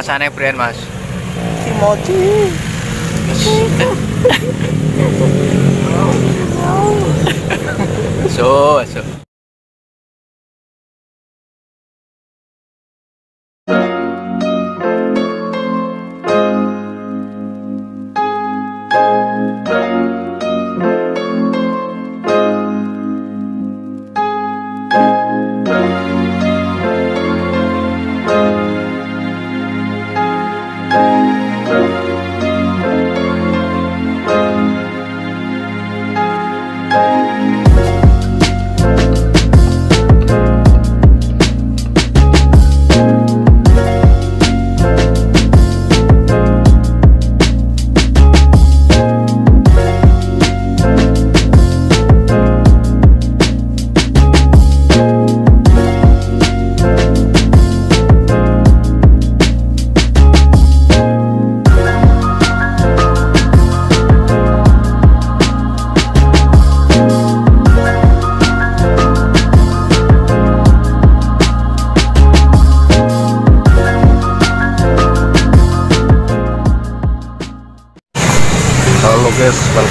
Rasanya brand mas. Kimochi. So, so. this.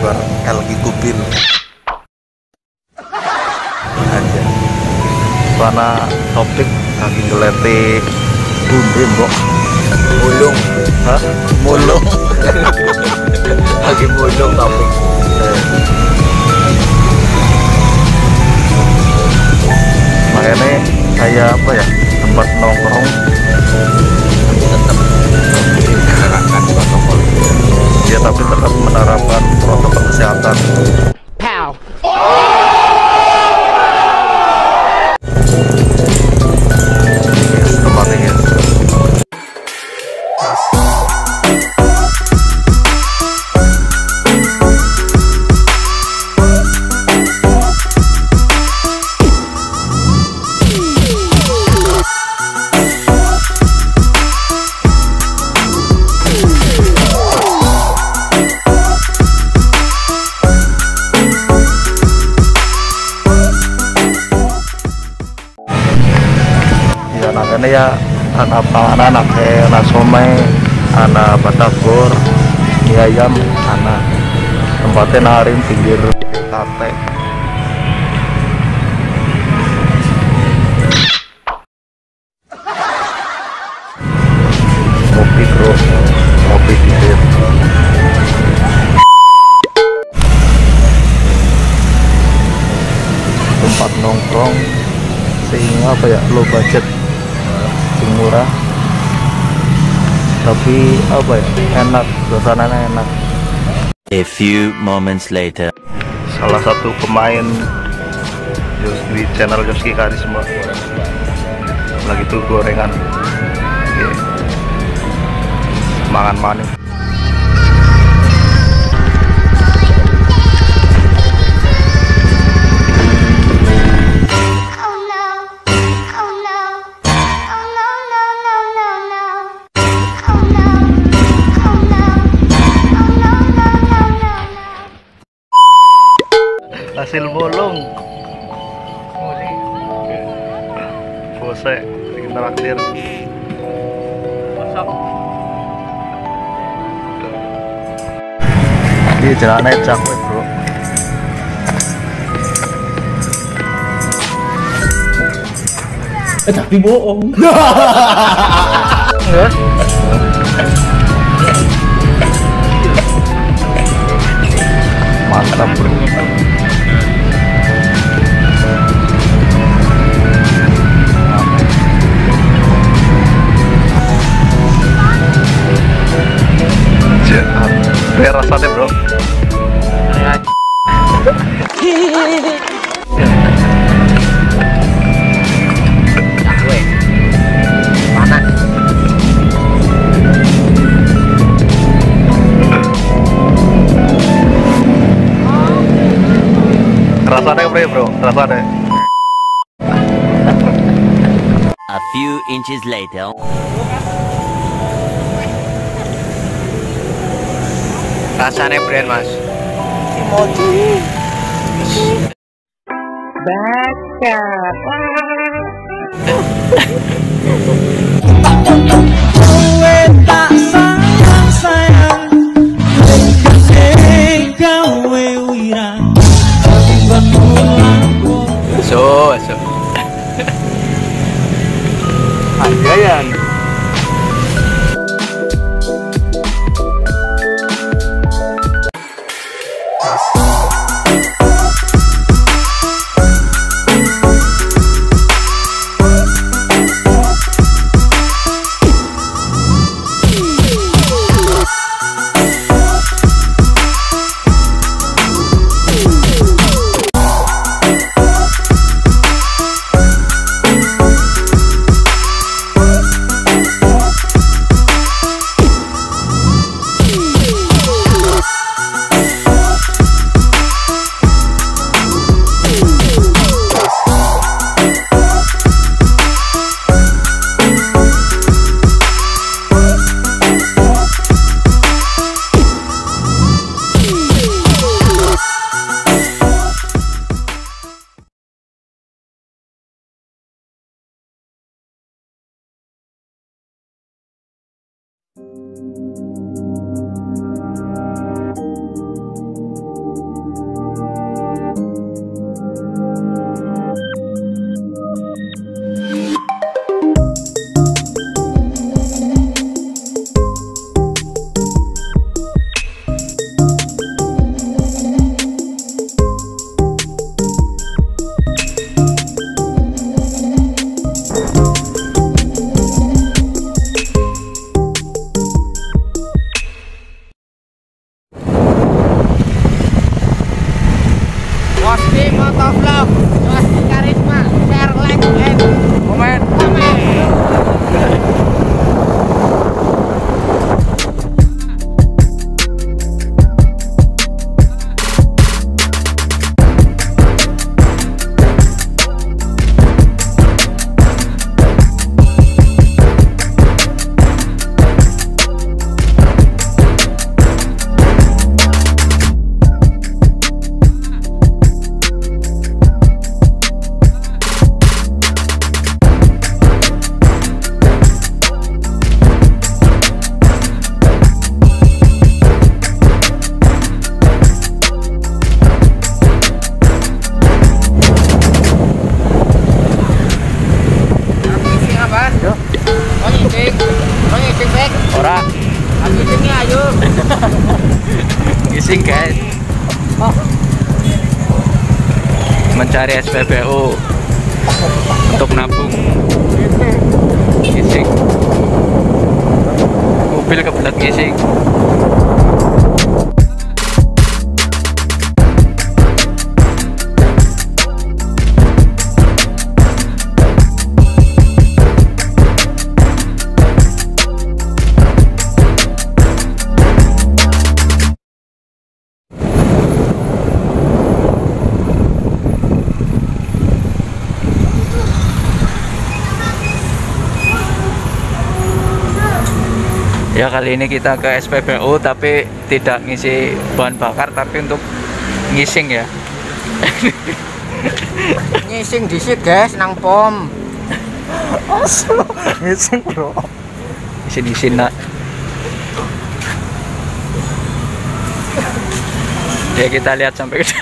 Bareng LG Kupin aja Karena topik lagi geletik Bumbu mbok Mulung. Hah? Mulung Lagi mulung topik. makanya saya apa ya tempat nongkrong Tetap menerapkan protokol. ya tapi tetap menerapkan protokol ya makanya ya anak panganan anak anak somai anak batagor ayam anak tempatnya narin pinggir kate kopi bro tempat nongkrong sehingga apa ya low budget murah. Tapi apa ya enak suasananya enak. A few moments later. salah satu pemain di channel Joski Karisma. Lagi tuh gorengan. Oke. mangan hasil bolong bose bikin traktir Iya jalannya cakwe bro Eh tapi bohong. Mantap bro. Rasanya apa bro? Rasanya? A few inches later. Rasanya brand mas. tak Ayan. Ngising guys. Mencari SPBU untuk nabung. Ngising. Mobil kebelet ngising. Ya kali ini kita ke SPBU tapi tidak ngisi bahan bakar tapi untuk ngising ya. Ngising disit guys nang pom. ngising bro. Ngising di sini nak. Ya kita lihat sampai ke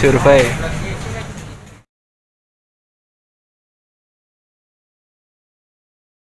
Survei.